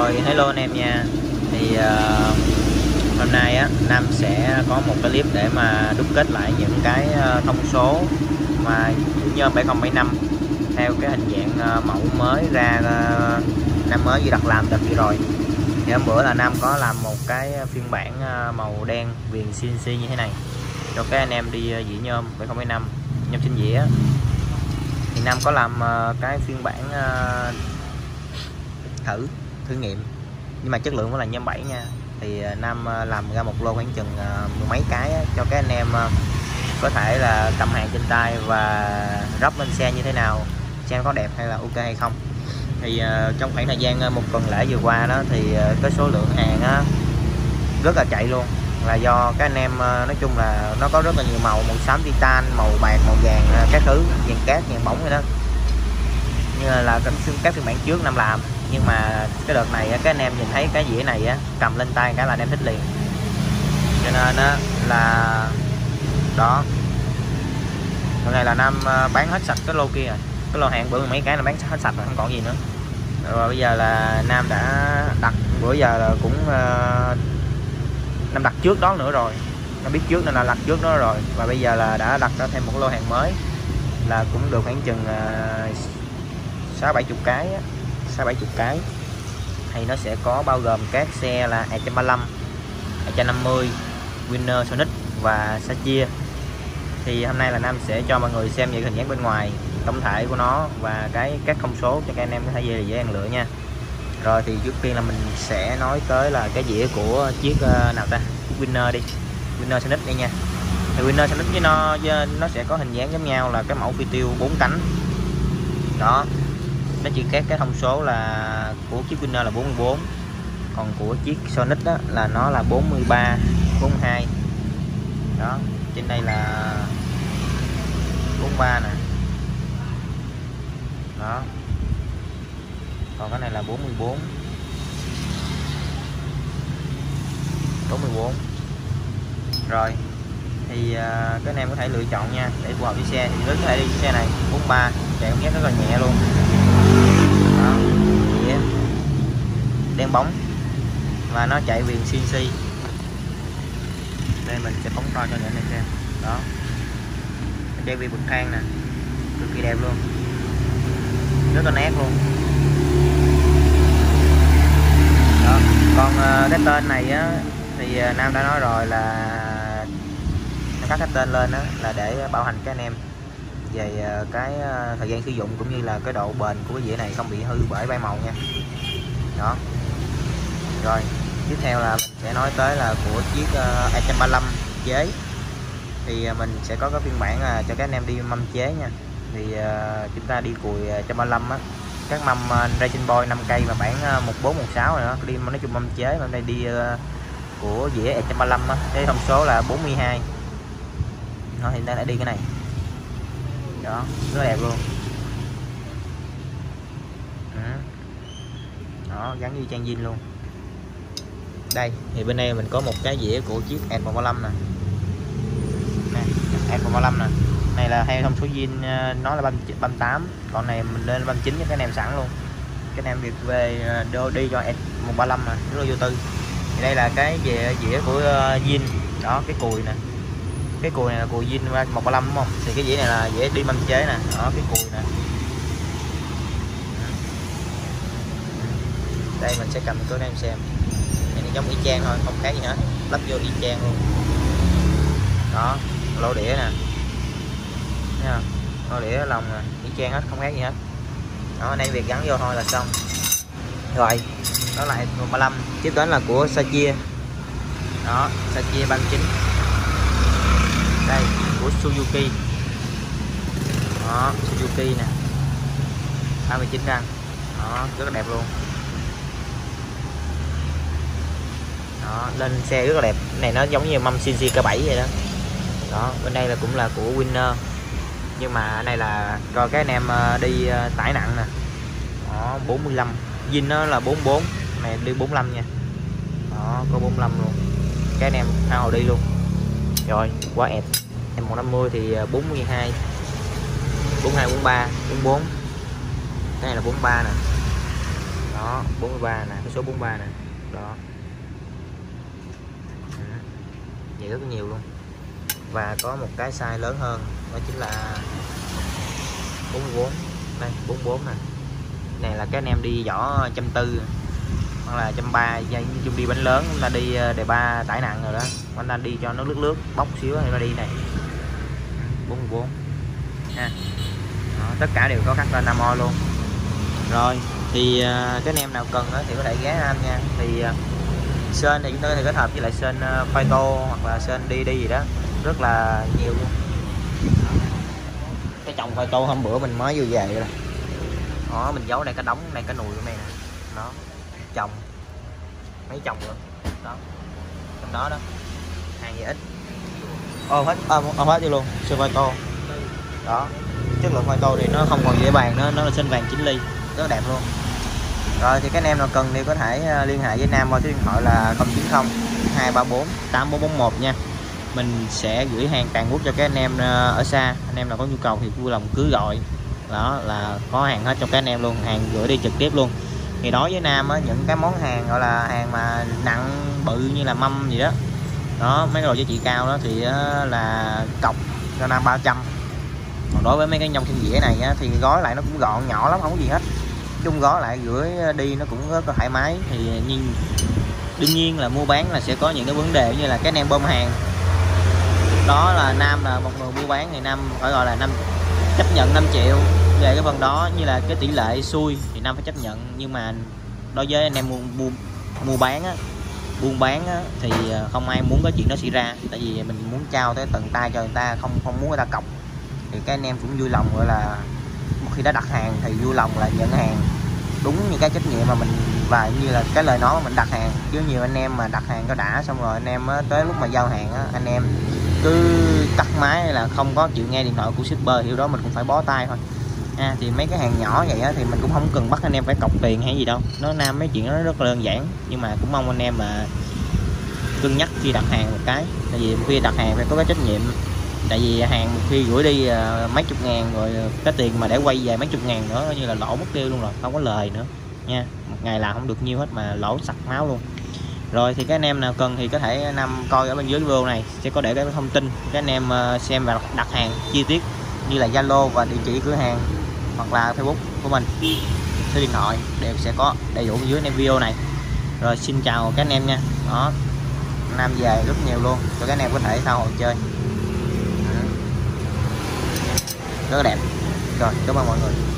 Rồi hello anh em nha. Thì uh, hôm nay á Nam sẽ có một cái clip để mà đúc kết lại những cái uh, thông số mà nhôm 7075 theo cái hình dạng uh, mẫu mới ra uh, năm mới vừa đặt làm đợt vừa rồi. Thì hôm bữa là Nam có làm một cái phiên bản uh, màu đen viền CNC như thế này cho các anh em đi uh, dĩa nhôm 7075 nhôm trên dĩa. Thì Nam có làm uh, cái phiên bản uh, thử thử nghiệm. Nhưng mà chất lượng vẫn là nhôm 7 nha. Thì à, Nam à, làm ra một lô khoảng chừng à, mười mấy cái cho các anh em có thể là cầm hàng trên tay và rắp lên xe như thế nào xem có đẹp hay là ok hay không. Thì trong khoảng thời gian một tuần lễ vừa qua đó thì cái số lượng hàng á, rất là chạy luôn. Là do các anh em nói chung là nó có rất là nhiều màu màu xám titan màu bạc màu vàng các thứ vàng cát vàng bóng vậy đó. Như là các, các phiên bản trước năm làm nhưng mà cái đợt này các anh em nhìn thấy cái dĩa này á cầm lên tay cái là anh em thích liền. Cho nên á là đó. Hôm nay là nam ờ, bán hết sạch cái lô kia rồi. Cái lô hàng bữa mấy cái là bán hết sạch rồi không còn gì nữa. Rồi bây giờ là nam đã đặt bữa giờ là cũng uh, nam đặt trước đó nữa rồi. Nó biết trước nên là đặt trước đó rồi. Và bây giờ là đã đặt ra thêm một lô hàng mới. Là cũng được khoảng chừng ờ, sáu bảy chục cái á sáu bảy chục cái. Thì nó sẽ có bao gồm các xe là 235 250 Winner Sonic và Sachia thì hôm nay là Nam sẽ cho mọi người xem về hình dáng bên ngoài tổng thể của nó và cái các thông số cho các anh em có thể về dễ dàng lựa nha. Rồi thì trước tiên là mình sẽ nói tới là cái dĩa của chiếc uh, nào ta? Chiếc Winner đi. Winner Sonic đây nha. Thì Winner Sonic với nó nó sẽ có hình dáng giống nhau là cái mẫu phi tiêu bốn cánh. Đó nó chỉ khác cái thông số là của chiếc Winner là 44 còn của chiếc Sonic đó là nó là 43 42 đó, trên đây là 43 nè. Đó. Còn cái này là 44 44 rồi, thì à, các anh em có thể lựa chọn nha. Để phù hợp với xe thì rất có thể đi xe này 43 chạy cảm giác rất là nhẹ luôn đó đen bóng và nó chạy viền CNC đây mình sẽ phóng to cho những anh xem. Đó. Chạy viền bậc thang nè. Cực kỳ đẹp luôn. Rất là nét luôn. Đó. còn ờ, cái tên này á, thì ờ, Nam đã nói rồi là các cái tên lên đó là để bảo hành cho anh em về ờ, cái ờ, thời gian sử dụng cũng như là cái độ bền của cái dĩa này không bị hư bởi bay màu nha. Đó. Rồi tiếp theo là mình sẽ nói tới là của chiếc ờ, uh, 235 chế. Thì mình sẽ có cái phiên bản uh, cho các anh em đi mâm chế nha. Thì uh, chúng ta đi cùi 135 á. Các mâm uh, Racing Boy 5 cây mà bản uh, 1416 này đó đi nói chung mâm chế mà đây đi uh, của dĩa 135 á. Cái thông số là 42 nó hiện đang đã đi cái này đó, rất đẹp luôn. Ừ. Đó, gắn như trang zin luôn. Đây, thì bên đây mình có một cái dĩa của chiếc S135 nè. Nè S135 nè. Này là theo thông số zin ờ, nó là 38 còn này mình lên 39 cái nem sẵn luôn. Cái nem việc về ờ, đô đi cho S135 mà, rất là vô tư. Thì đây là cái dĩa dĩa của ờ, zin đó, cái cùi nè cái cùi này là cùi zin 135 đúng không? Thì cái dĩa này là dĩa đi mâm chế nè. Đó, cái cùi nè. Ừ. Đây, mình sẽ cầm cái em xem. Này giống y chang thôi, không khác gì hết. Lắp vô y chang luôn. Đó lỗ đĩa nè. Thấy không? Lỗ đĩa, lòng nè. Y chang hết, không khác gì hết. Đó, nay việc gắn vô thôi là xong. Rồi, đó là 135 tiếp đến là của Sachia. Đó, Sachia 39 đây, của Suzuki. Đó, Suzuki nè. 39 răng. Đó, rất là đẹp luôn. Đó, lên xe rất là đẹp. Cái này nó giống như mâm cc K7 vậy đó. Đó, bên đây là cũng là của Winner. Nhưng mà này là cho các anh em ờ, đi ờ, tải nặng nè. Đó 45 Vin nó là 44 này đi 45 nha. Đó, có 45 luôn. Các anh em tha đi luôn rồi quá ẹp em 150 thì 42 42 43 44 cái này là 43 nè. Đó 43 nè, cái số 43 nè. Đó. Ừ, vậy rất nhiều luôn. Và có một cái size lớn hơn, đó chính là 44 đây 44 nè. Này là cái anh em đi vỏ trăm tư hoặc là trăm ba chung đi bánh lớn chúng ta đi ờ, đề ba tải nặng rồi đó. Anh ta đi cho nó lướt lướt bóc xíu thì nó đi này. Ừ, 44 ha. Đó, tất cả đều có khắc lên nam o luôn. Rồi thì ờ, cái anh em nào cần thì có thể ghé anh nha. Thì ờ, sơn thì chúng ta có thể kết hợp với lại sơn ờ, khoai tô hoặc là sơn đi đi gì đó. Rất là nhiều luôn. Cái chồng khoai tô hôm bữa mình mới vừa về rồi đó mình giấu đây cái đóng này cái nùi của này nè. Đó chồng. Mấy chồng luôn. Đó. Trong đó đó. Hàng gì ít. Ôm hết ôm, ôm hết đi luôn. Sơn vai tô. Đó. Chất lượng vai tô thì nó không còn dễ bàn nữa nó là xanh vàng chính ly. Rất đẹp luôn. Rồi thì các anh em nào cần thì có thể ờ, liên hệ với Nam qua số điện thoại là 090 234 8441 nha. Mình sẽ gửi hàng toàn quốc cho các anh em ở xa. Anh em nào có nhu cầu thì vui lòng cứ gọi. Đó là có hàng hết cho các anh em luôn. Hàng gửi đi trực tiếp luôn thì đối với nam á, những cái món hàng gọi là hàng mà nặng bự như là mâm gì đó. Đó mấy cái đồ giá trị cao đó thì là cọc cho nam 300 còn đối với mấy cái nhông kim dĩa này á, thì gói lại nó cũng gọn nhỏ lắm không có gì hết. Chung gói lại gửi đi nó cũng rất là thoải mái. Thì nhìn đương nhiên là mua bán là sẽ có những cái vấn đề như là cái nem bơm hàng. Đó là nam là một người mua bán thì nam phải gọi là năm chấp nhận 5 triệu về cái phần đó như là cái tỷ lệ xui thì nam phải chấp nhận nhưng mà đối với anh em mua mua, mua bán á buôn bán á, thì ờ, không ai muốn có chuyện đó xảy ra tại vì mình muốn trao tới tận tay cho người ta không không muốn người ta cọc. Thì các anh em cũng vui lòng gọi là một khi đã đặt hàng thì vui lòng là nhận hàng. Đúng như cái trách nhiệm mà mình và như là cái lời nói mà mình đặt hàng. Chứ nhiều anh em mà đặt hàng cho đã xong rồi anh em á, tới lúc mà giao hàng á, anh em cứ cắt máy là không có chịu nghe điện thoại của shipper hiểu đó mình cũng phải bó tay thôi à, thì mấy cái hàng nhỏ vậy á, thì mình cũng không cần bắt anh em phải cọc tiền hay gì đâu. Nó nam mấy chuyện nó rất là đơn giản nhưng mà cũng mong anh em mà cân nhắc khi đặt hàng một cái. Tại vì khi đặt hàng phải có cái trách nhiệm. Tại vì hàng khi gửi đi à, mấy chục ngàn rồi cái tiền mà để quay về mấy chục ngàn nữa như là lỗ mất tiêu luôn rồi không có lời nữa. Nha một ngày làm không được nhiêu hết mà lỗ sặc máu luôn. Rồi thì các anh em nào cần thì có thể nằm coi ở bên dưới video này sẽ có để cái thông tin. Các anh em à, xem và đặt hàng chi tiết như là Zalo và địa chỉ cửa hàng hoặc là Facebook của mình. Số điện thoại đều sẽ có đầy đủ dưới video này. Rồi xin chào các anh em nha. Đó. Nam về rất nhiều luôn, cho các anh em có thể tha hồ chơi. Rất đẹp. Rồi, cảm ơn mọi người.